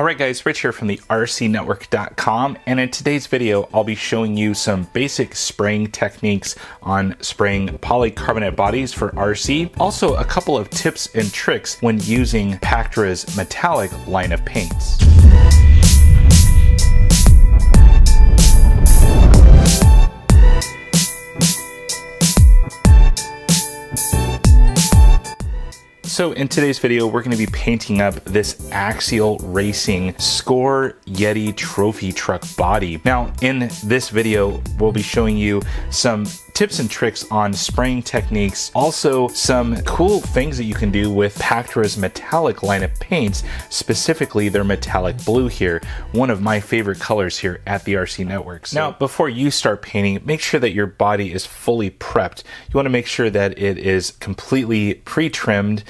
Alright guys, Rich here from the rcnetwork.com and in today's video I'll be showing you some basic spraying techniques on spraying polycarbonate bodies for RC. Also a couple of tips and tricks when using Pactra's metallic line of paints. So in today's video, we're going to be painting up this Axial Racing Score Yeti Trophy Truck body. Now, in this video, we'll be showing you some tips and tricks on spraying techniques, also some cool things that you can do with Pactra's metallic line of paints, specifically their metallic blue here, one of my favorite colors here at the RC Network. So now, before you start painting, make sure that your body is fully prepped. You want to make sure that it is completely pre-trimmed,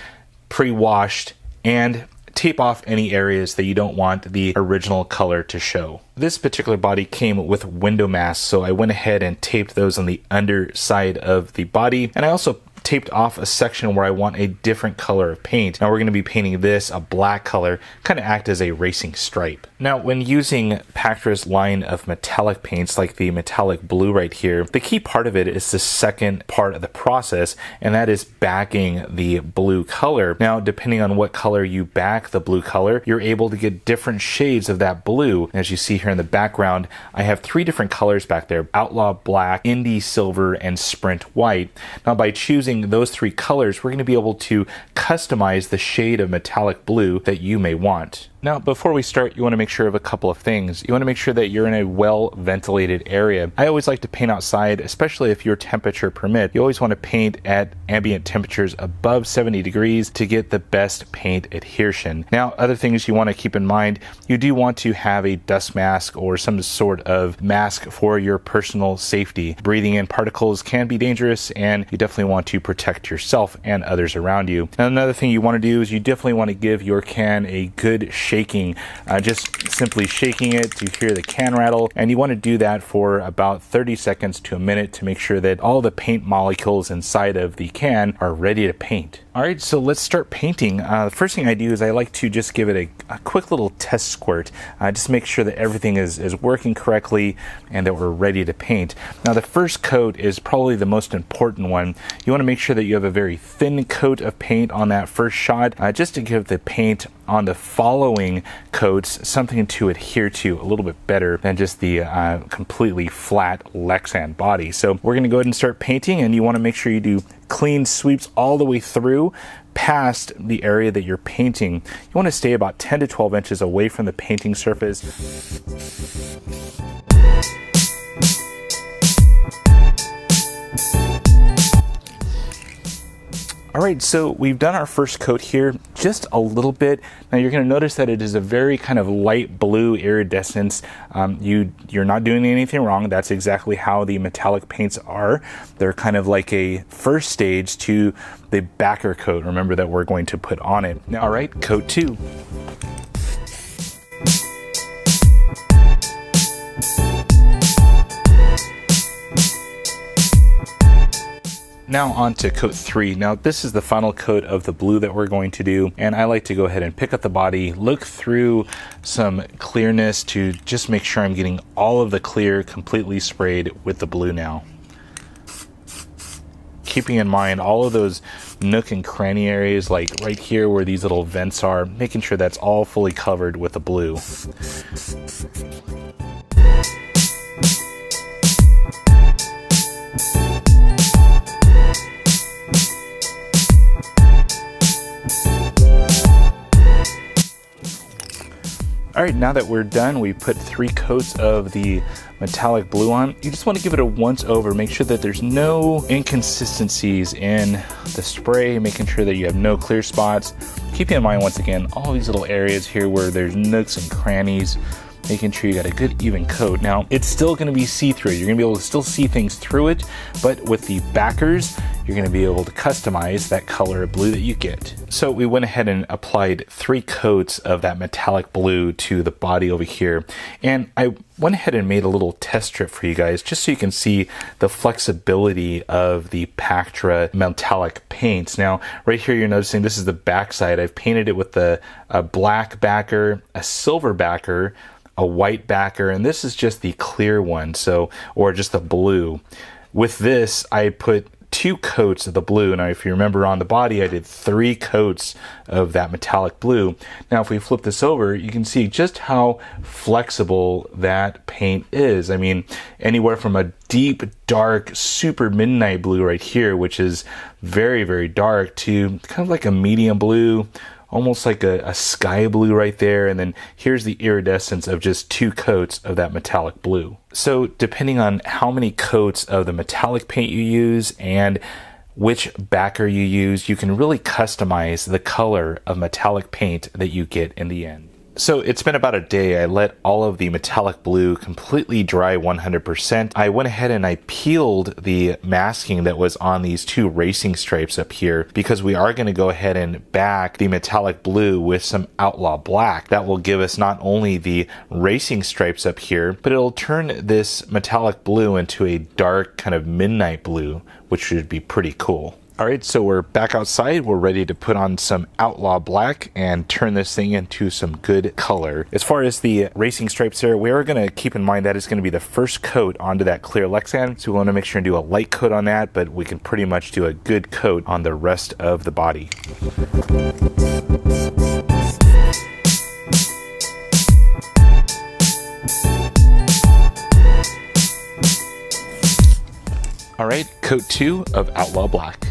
pre-washed, and tape off any areas that you don't want the original color to show. This particular body came with window masks, so I went ahead and taped those on the underside of the body. And I also taped off a section where I want a different color of paint. Now we're going to be painting this a black color, kind of act as a racing stripe. Now when using Pactra's line of metallic paints like the metallic blue right here, the key part of it is the second part of the process and that is backing the blue color. Now depending on what color you back the blue color, you're able to get different shades of that blue. As you see here in the background, I have three different colors back there, Outlaw Black, Indy Silver, and Sprint White. Now by choosing using those three colors, we're going to be able to customize the shade of metallic blue that you may want. Now, before we start, you want to make sure of a couple of things. You want to make sure that you're in a well ventilated area. I always like to paint outside, especially if your temperature permits. You always want to paint at ambient temperatures above 70 degrees to get the best paint adhesion. Now, other things you want to keep in mind, you do want to have a dust mask or some sort of mask for your personal safety. Breathing in particles can be dangerous and you definitely want to protect yourself and others around you. Now, another thing you want to do is you definitely want to give your can a good shaking. Uh, just simply shaking it, you hear the can rattle, and you want to do that for about 30 seconds to a minute to make sure that all the paint molecules inside of the can are ready to paint. All right, so let's start painting. Uh, the first thing I do is I like to just give it a, a quick little test squirt, uh, just make sure that everything is, is working correctly and that we're ready to paint. Now, the first coat is probably the most important one. You want to make sure that you have a very thin coat of paint on that first shot, uh, just to give the paint on the following coats something to adhere to a little bit better than just the uh, completely flat Lexan body. So we're going to go ahead and start painting, and you want to make sure you do clean sweeps all the way through past the area that you're painting. You want to stay about 10 to 12 inches away from the painting surface. All right, so we've done our first coat here just a little bit. Now you're going to notice that it is a very kind of light blue iridescence. Um, you you're not doing anything wrong. That's exactly how the metallic paints are. They're kind of like a first stage to the backer coat. Remember that we're going to put on it. Now, all right, coat two. Now on to coat three. Now this is the final coat of the blue that we're going to do. And I like to go ahead and pick up the body, look through some clearness to just make sure I'm getting all of the clear completely sprayed with the blue now. Keeping in mind all of those nook and cranny areas like right here where these little vents are, making sure that's all fully covered with the blue. All right, now that we're done, we put three coats of the metallic blue on. You just want to give it a once over, make sure that there's no inconsistencies in the spray, making sure that you have no clear spots. Keep in mind, once again, all these little areas here where there's nooks and crannies, making sure you got a good even coat. Now, it's still gonna be see-through. You're gonna be able to still see things through it, but with the backers, you're gonna be able to customize that color of blue that you get. So we went ahead and applied three coats of that metallic blue to the body over here. And I went ahead and made a little test strip for you guys just so you can see the flexibility of the Pactra metallic paints. Now, right here you're noticing this is the backside. I've painted it with a black backer, a silver backer, a white backer, and this is just the clear one, so or just the blue. With this, I put two coats of the blue. Now, if you remember on the body, I did three coats of that metallic blue. Now, if we flip this over, you can see just how flexible that paint is. I mean, anywhere from a deep, dark, super midnight blue right here, which is very, very dark, to kind of like a medium blue, almost like a, a, sky blue right there. And then here's the iridescence of just two coats of that metallic blue. So depending on how many coats of the metallic paint you use and which backer you use, you can really customize the color of metallic paint that you get in the end. So it's been about a day. I let all of the metallic blue completely dry 100%. I went ahead and I peeled the masking that was on these two racing stripes up here because we are going to go ahead and back the metallic blue with some outlaw black. That will give us not only the racing stripes up here, but it'll turn this metallic blue into a dark kind of midnight blue, which should be pretty cool. All right, so we're back outside. We're ready to put on some Outlaw Black and turn this thing into some good color. As far as the racing stripes here, we are going to keep in mind that is going to be the first coat onto that clear Lexan. So we want to make sure and do a light coat on that, but we can pretty much do a good coat on the rest of the body. All right, coat two of Outlaw Black.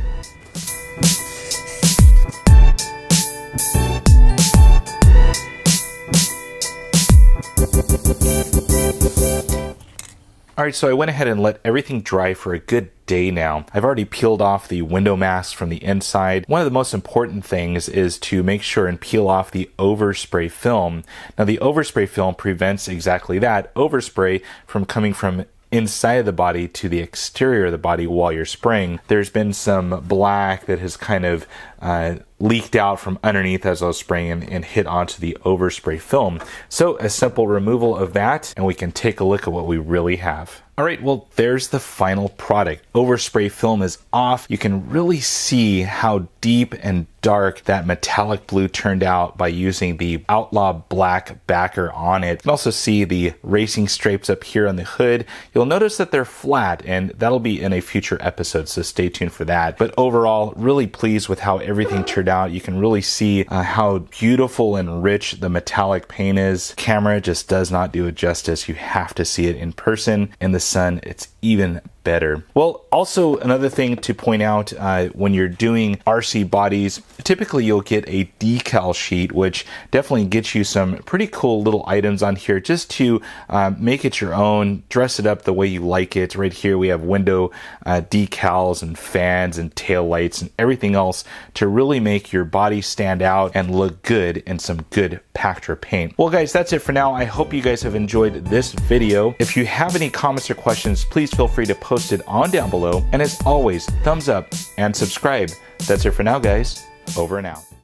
All right, so I went ahead and let everything dry for a good day now. I've already peeled off the window mask from the inside. One of the most important things is to make sure and peel off the overspray film. Now the overspray film prevents exactly that, overspray from coming from inside of the body to the exterior of the body while you're spraying. There's been some black that has kind of uh, leaked out from underneath as I was spraying and, hit onto the overspray film. So a simple removal of that and we can take a look at what we really have. All right, well, there's the final product. Overspray film is off. You can really see how deep and dark that metallic blue turned out by using the Outlaw Black backer on it. You can also see the racing stripes up here on the hood. You'll notice that they're flat and that'll be in a future episode, so stay tuned for that. But overall, really pleased with how everything turned out. You can really see uh, how beautiful and rich the metallic paint is. Camera just does not do it justice. You have to see it in person. In the sun, it's even better. Well, also another thing to point out uh, when you're doing RC bodies, typically you'll get a decal sheet, which definitely gets you some pretty cool little items on here just to uh, make it your own, dress it up the way you like it. Right here we have window uh, decals and fans and tail lights and everything else to really make your body stand out and look good in some good Pactra paint. Well guys, that's it for now. I hope you guys have enjoyed this video. If you have any comments or questions, please feel free to post it on down below. And as always, thumbs up and subscribe. That's it for now, guys. Over and out.